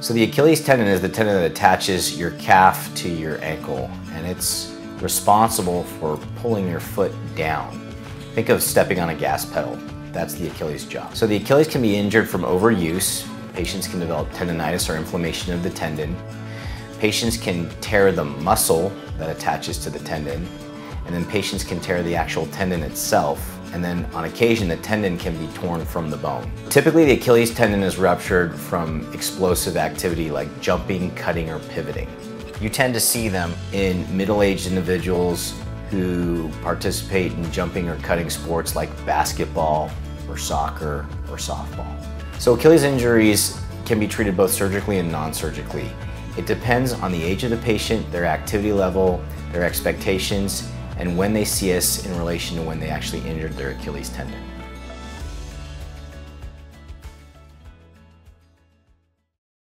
So the Achilles tendon is the tendon that attaches your calf to your ankle and it's responsible for pulling your foot down. Think of stepping on a gas pedal. That's the Achilles job. So the Achilles can be injured from overuse. Patients can develop tendonitis or inflammation of the tendon. Patients can tear the muscle that attaches to the tendon and then patients can tear the actual tendon itself and then on occasion the tendon can be torn from the bone. Typically the Achilles tendon is ruptured from explosive activity like jumping, cutting, or pivoting. You tend to see them in middle-aged individuals who participate in jumping or cutting sports like basketball or soccer or softball. So Achilles injuries can be treated both surgically and non-surgically. It depends on the age of the patient, their activity level, their expectations, and when they see us in relation to when they actually injured their Achilles tendon.